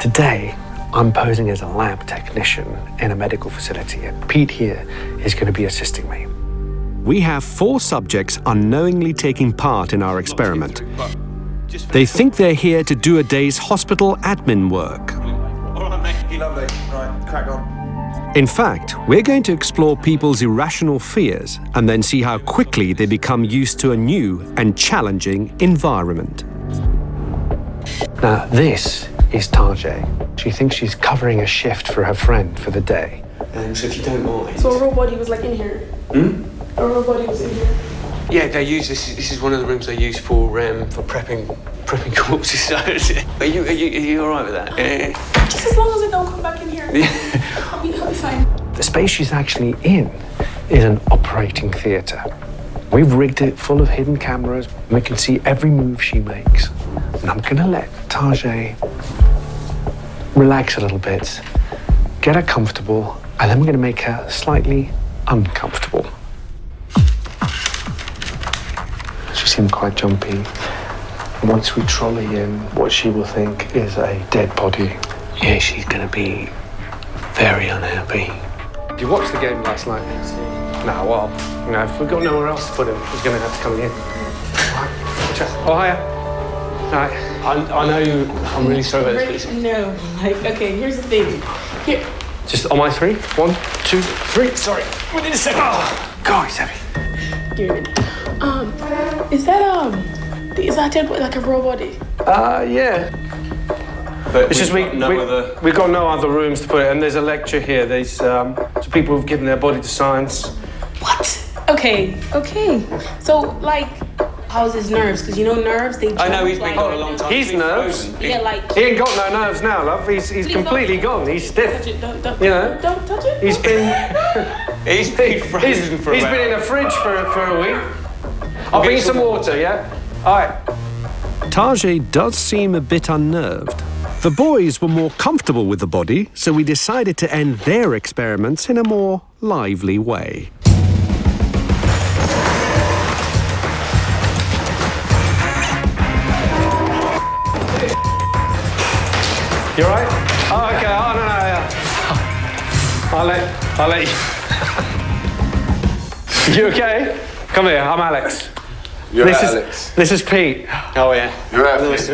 Today, I'm posing as a lab technician in a medical facility, and Pete here is going to be assisting me. We have four subjects unknowingly taking part in our experiment. They think they're here to do a day's hospital admin work. In fact, we're going to explore people's irrational fears and then see how quickly they become used to a new and challenging environment. Now, this is Tarjay. She thinks she's covering a shift for her friend for the day. Um, so if you don't mind. So a real body was like in here. Hmm? A real body was in here. Yeah, they use this. This is one of the rooms they use for um, for prepping prepping corpses. are you are you are you all right with that? Yeah. Just as long as I don't come back in here. I'll be, I'll be fine. The space she's actually in is an operating theatre. We've rigged it full of hidden cameras. and We can see every move she makes. And I'm gonna let Tajay relax a little bit, get her comfortable, and then we're gonna make her slightly uncomfortable. She seemed quite jumpy. Once we trolley in, what she will think is a dead body. Yeah, she's gonna be very unhappy. Did you watch the game last night? No, well, you know, if we've got nowhere else to put him, he's going to have to come in. Oh, hiya. All right. I, I know you, I'm really sorry about this. Right? No. Like, okay, here's the thing. Here. Just on my three. One, two, three. Sorry. We need a second. Oh, God, it's heavy. Give me a minute. Um, is that, um, is that dead body like a real body? Uh, yeah. But It's just we, got no we, other. we've got no other rooms to put it, and there's a lecture here. There's um, some people who've given their body to science. What? Okay, okay. So, like, how's his nerves? Because you know nerves, they I know he's been like- got a long time. He's nerves. frozen. Yeah, like. He ain't got no nerves now, love. He's, he's Please completely don't- gone. He's Touch stiff. it, don't, don't, You know? don't touch it. He's been He's been he's, frozen for a he's while. been in a fridge for, for a week. I'll bring you some water, yeah? All right. Tajay does seem a bit unnerved. The boys were more comfortable with the body, so we decided to end their experiments in a more lively way. You all right? Oh, okay. Oh, no, no, yeah. Oh. I'll let, I'll let you. you okay? Come here. I'm Alex. You're this right, is Alex. this is Pete. Oh yeah. You're right, Alex.